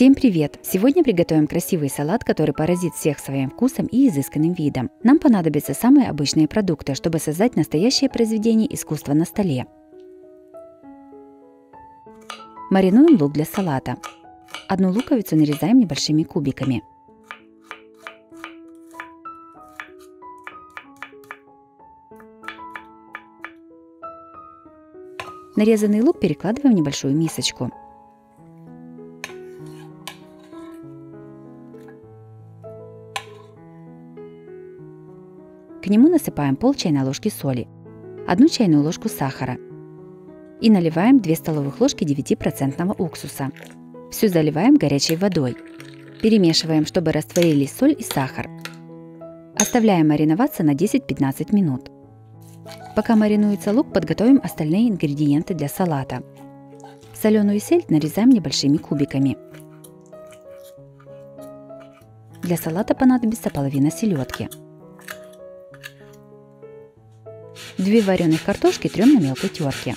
Всем привет! Сегодня приготовим красивый салат, который поразит всех своим вкусом и изысканным видом. Нам понадобятся самые обычные продукты, чтобы создать настоящее произведение искусства на столе. Маринуем лук для салата. Одну луковицу нарезаем небольшими кубиками. Нарезанный лук перекладываем в небольшую мисочку. Нему насыпаем пол чайной ложки соли, одну чайную ложку сахара и наливаем 2 столовых ложки 9% уксуса. Все заливаем горячей водой. Перемешиваем, чтобы растворились соль и сахар. Оставляем мариноваться на 10-15 минут. Пока маринуется лук, подготовим остальные ингредиенты для салата. Соленую сель нарезаем небольшими кубиками. Для салата понадобится половина селедки. Две вареных картошки трем на мелкой терке.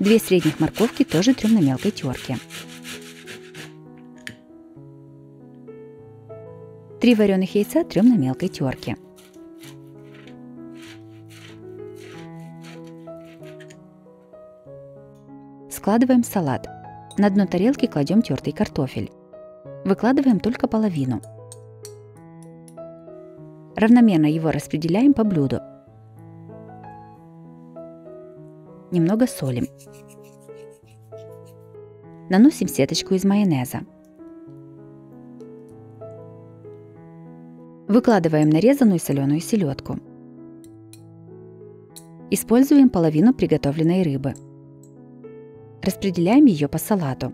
Две средних морковки тоже трем на мелкой терке. Три вареных яйца трем на мелкой терке. Складываем салат. На дно тарелки кладем тертый картофель. Выкладываем только половину – Равномерно его распределяем по блюду. Немного солим. Наносим сеточку из майонеза. Выкладываем нарезанную соленую селедку. Используем половину приготовленной рыбы. Распределяем ее по салату.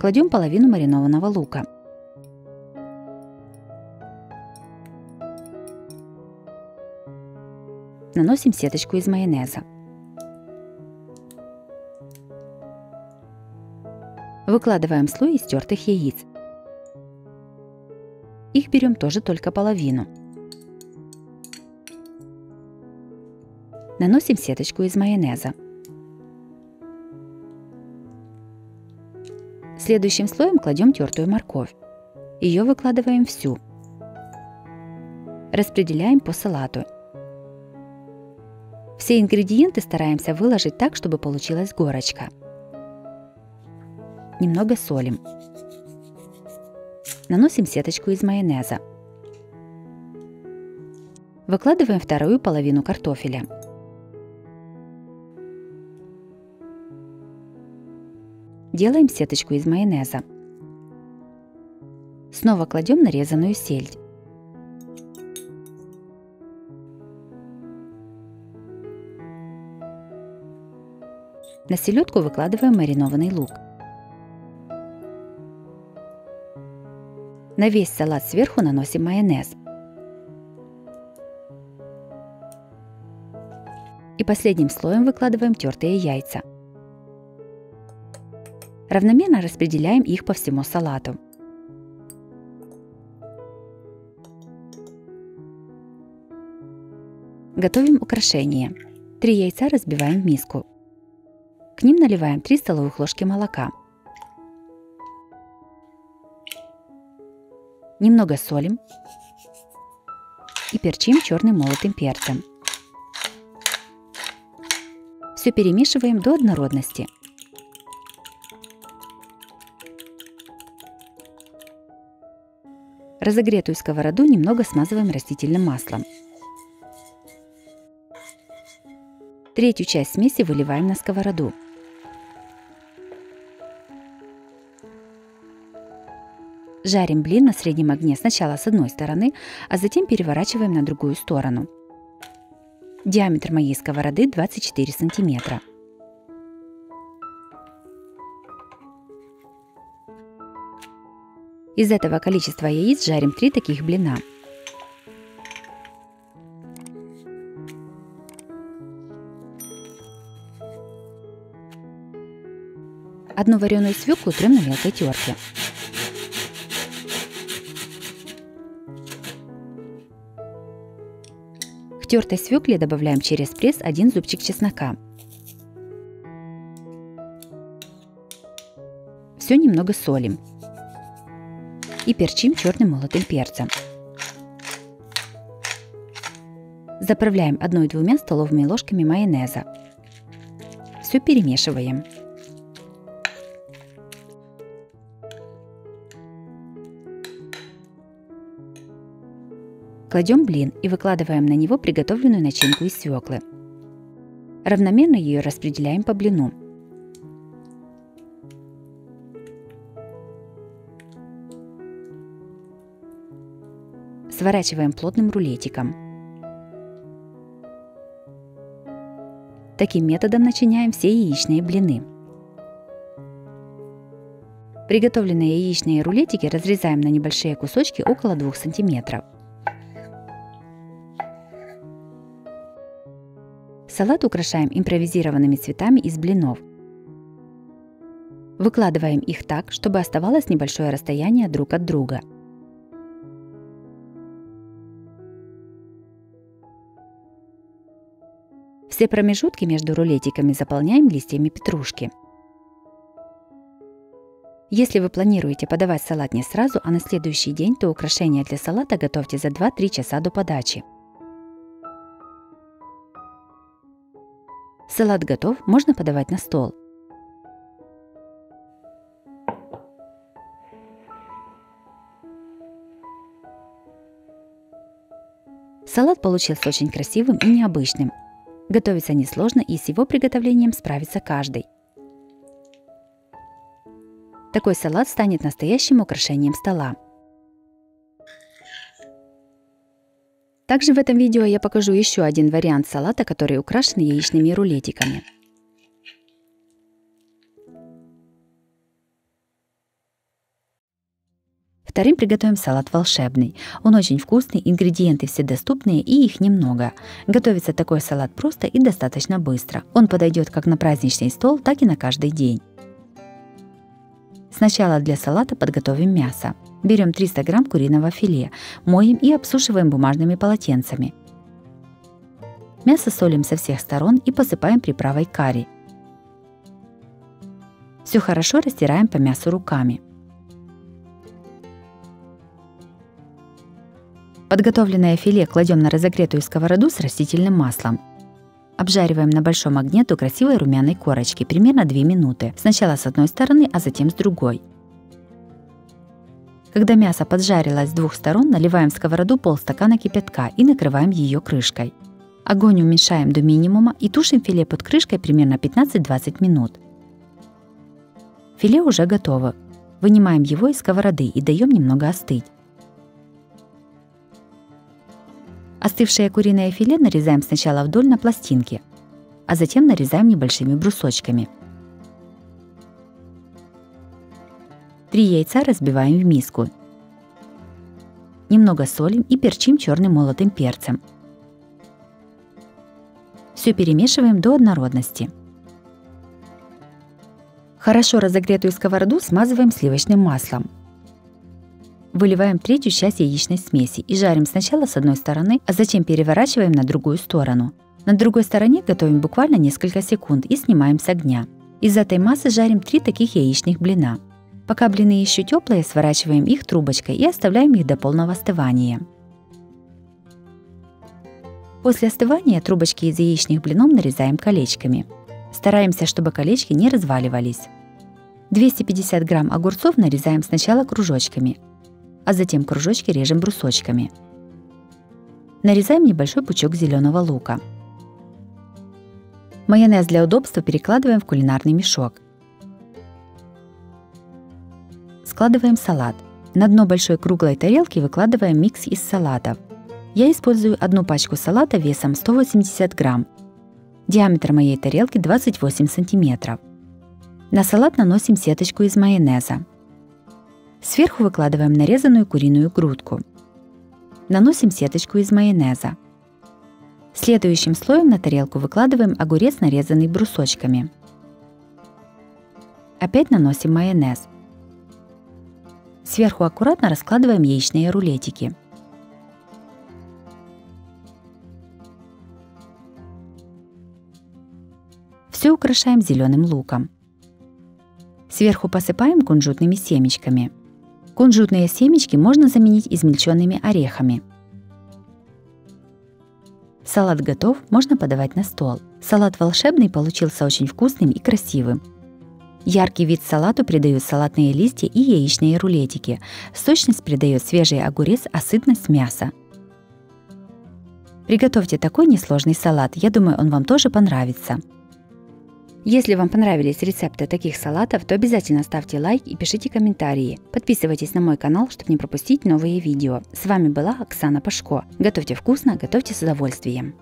Кладем половину маринованного лука. Наносим сеточку из майонеза. Выкладываем слой из тертых яиц. Их берем тоже только половину. Наносим сеточку из майонеза. Следующим слоем кладем тертую морковь. Ее выкладываем всю. Распределяем по салату. Все ингредиенты стараемся выложить так, чтобы получилась горочка. Немного солим. Наносим сеточку из майонеза. Выкладываем вторую половину картофеля. Делаем сеточку из майонеза. Снова кладем нарезанную сельдь. На селедку выкладываем маринованный лук. На весь салат сверху наносим майонез. И последним слоем выкладываем тертые яйца. Равномерно распределяем их по всему салату. Готовим украшение. Три яйца разбиваем в миску. К ним наливаем 3 столовых ложки молока. Немного солим и перчим черным молотым перцем. Все перемешиваем до однородности – Разогретую сковороду немного смазываем растительным маслом. Третью часть смеси выливаем на сковороду. Жарим блин на среднем огне сначала с одной стороны, а затем переворачиваем на другую сторону. Диаметр моей сковороды 24 сантиметра. Из этого количества яиц жарим 3 таких блина. Одну вареную свеклу трем на мелкой терке. К тертой свекле добавляем через пресс один зубчик чеснока. Все немного солим. И перчим черным молотым перцем. Заправляем 1-2 столовыми ложками майонеза. Все перемешиваем. Кладем блин и выкладываем на него приготовленную начинку из свеклы. Равномерно ее распределяем по блину. Сворачиваем плотным рулетиком. Таким методом начиняем все яичные блины. Приготовленные яичные рулетики разрезаем на небольшие кусочки около 2 сантиметров. Салат украшаем импровизированными цветами из блинов. Выкладываем их так, чтобы оставалось небольшое расстояние друг от друга. Все промежутки между рулетиками заполняем листьями петрушки. Если вы планируете подавать салат не сразу, а на следующий день, то украшения для салата готовьте за 2-3 часа до подачи. Салат готов, можно подавать на стол. Салат получился очень красивым и необычным. Готовится несложно и с его приготовлением справится каждый. Такой салат станет настоящим украшением стола. Также в этом видео я покажу еще один вариант салата, который украшен яичными рулетиками. Вторым приготовим салат волшебный. Он очень вкусный, ингредиенты все доступные и их немного. Готовится такой салат просто и достаточно быстро. Он подойдет как на праздничный стол, так и на каждый день. Сначала для салата подготовим мясо. Берем 300 грамм куриного филе, моем и обсушиваем бумажными полотенцами. Мясо солим со всех сторон и посыпаем приправой карри. Все хорошо растираем по мясу руками. Подготовленное филе кладем на разогретую сковороду с растительным маслом. Обжариваем на большом огне до красивой румяной корочки, примерно 2 минуты. Сначала с одной стороны, а затем с другой. Когда мясо поджарилось с двух сторон, наливаем в сковороду полстакана кипятка и накрываем ее крышкой. Огонь уменьшаем до минимума и тушим филе под крышкой примерно 15-20 минут. Филе уже готово. Вынимаем его из сковороды и даем немного остыть. Остывшее куриное филе нарезаем сначала вдоль на пластинки, а затем нарезаем небольшими брусочками – Три яйца разбиваем в миску. Немного солим и перчим черным молотым перцем. Все перемешиваем до однородности. Хорошо разогретую сковороду смазываем сливочным маслом. Выливаем третью часть яичной смеси и жарим сначала с одной стороны, а затем переворачиваем на другую сторону. На другой стороне готовим буквально несколько секунд и снимаем с огня. Из этой массы жарим три таких яичных блина – Пока блины еще теплые, сворачиваем их трубочкой и оставляем их до полного остывания. После остывания трубочки из яичных блинов нарезаем колечками. Стараемся, чтобы колечки не разваливались. 250 грамм огурцов нарезаем сначала кружочками, а затем кружочки режем брусочками. Нарезаем небольшой пучок зеленого лука. Майонез для удобства перекладываем в кулинарный мешок – Складываем салат. На дно большой круглой тарелки выкладываем микс из салатов. Я использую одну пачку салата весом 180 грамм. Диаметр моей тарелки 28 сантиметров. На салат наносим сеточку из майонеза. Сверху выкладываем нарезанную куриную грудку. Наносим сеточку из майонеза. Следующим слоем на тарелку выкладываем огурец, нарезанный брусочками. Опять наносим майонез. Сверху аккуратно раскладываем яичные рулетики. Все украшаем зеленым луком. Сверху посыпаем кунжутными семечками – Кунжутные семечки можно заменить измельченными орехами. Салат готов, можно подавать на стол. Салат волшебный получился очень вкусным и красивым. Яркий вид салату придают салатные листья и яичные рулетики. Сочность придает свежий огурец, а сытность мяса. Приготовьте такой несложный салат, я думаю, он вам тоже понравится. Если вам понравились рецепты таких салатов, то обязательно ставьте лайк и пишите комментарии. Подписывайтесь на мой канал, чтобы не пропустить новые видео. С вами была Оксана Пашко. Готовьте вкусно, готовьте с удовольствием.